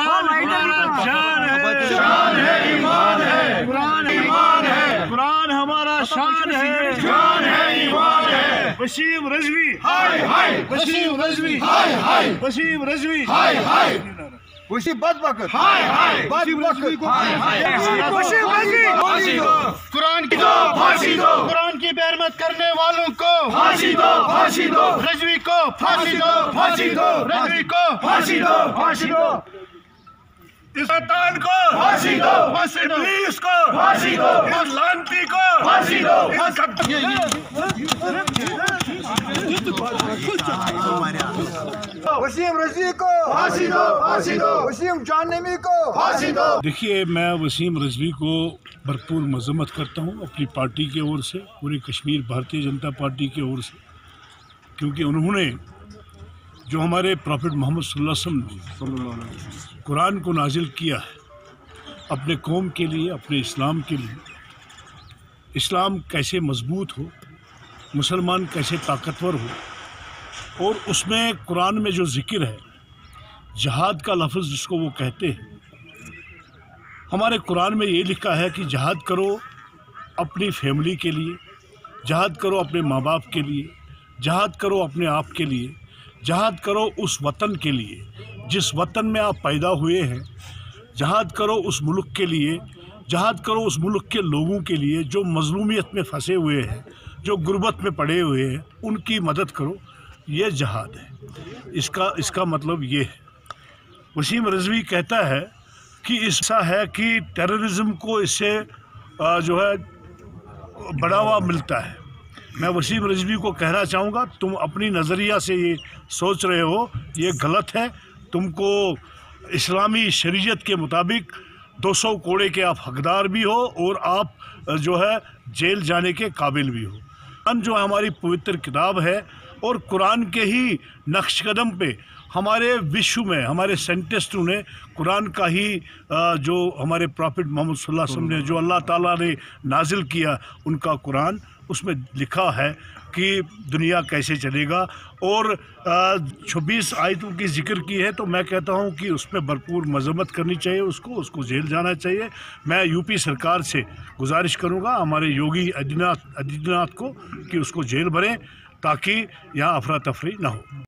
कुरान हमारा शान है। शान है ईमान है। कुरान ईमान है। कुरान हमारा शान है। शान है ईमान है। वसीम रजवी। हाय हाय। वसीम रजवी। हाय हाय। वसीम रजवी। हाय हाय। उसी बद वक्त हाय हाय। बद वक्त वसीम रजवी फांसी दो। कुरान की दो फांसी दो। कुरान की बेरमत करने वालों को। फांसी दो फांसी दो। रजवी को फांसी दो। फांसी दो। रजवी को फांसी दो। फांसी दो। इस शैतान को फांसी दो इस इब्लीस को फांसी दो इस को फांसी दो। इस वसीम रजवी को फांसी दो फांसी दो। वसीम जानमी को। फांसी दो। देखिए मैं वसीम रजवी को भरपूर मजम्मत करता हूँ अपनी पार्टी के ओर से पूरे कश्मीर भारतीय जनता पार्टी के ओर से। क्योंकि उन्होंने जो हमारे प्रॉफिट मोहम्मद सल्लल्लाहु अलैहि वसल्लम ने कुरान को नाजिल किया है, अपने कौम के लिए, अपने इस्लाम के लिए। इस्लाम कैसे मज़बूत हो, मुसलमान कैसे ताकतवर हो, और उसमें कुरान में जो ज़िक्र है, जहाद का लफ्ज़ जिसको वो कहते हैं, हमारे कुरान में ये लिखा है कि जहाद करो अपनी फैमिली के लिए, जहाद करो अपने माँ बाप के लिए, जहाद करो अपने आप के लिए, जहाद करो उस वतन के लिए जिस वतन में आप पैदा हुए हैं, जहाद करो उस मुल्क के लिए, जहाद करो उस मुल्क के लोगों के लिए जो मजलूमियत में फंसे हुए हैं, जो गुर्बत में पड़े हुए हैं, उनकी मदद करो। ये जहाद है। इसका इसका मतलब ये है। वसीम रजवी कहता है कि ऐसा है कि टेररिज्म को इससे जो है, बढ़ावा मिलता है। मैं वसीम रजवी को कहना चाहूँगा, तुम अपनी नज़रिया से ये सोच रहे हो, ये गलत है तुमको इस्लामी शरीयत के मुताबिक 200 कोड़े के आप हकदार भी हो और आप जो है, जेल जाने के काबिल भी हो। कुरान जो हमारी पवित्र किताब है और कुरान के ही नक्श कदम पे हमारे विश्व में, हमारे साइंटिस्टों ने कुरान का ही जो हमारे प्रॉफिट मोहम्मद वसल्लम ने, जो अल्लाह ताला ने नाजिल किया, उनका कुरान उसमें लिखा है कि दुनिया कैसे चलेगा। और छब्बीस आयतों की ज़िक्र की है तो मैं कहता हूँ कि उसमें भरपूर मजम्मत करनी चाहिए उसको उसको जेल जाना चाहिए। मैं यूपी सरकार से गुजारिश करूँगा, हमारे योगी आदित्यनाथ आदित्यनाथ को कि उसको जेल भरें, ताकि यहाँ अफरा तफरी ना हो।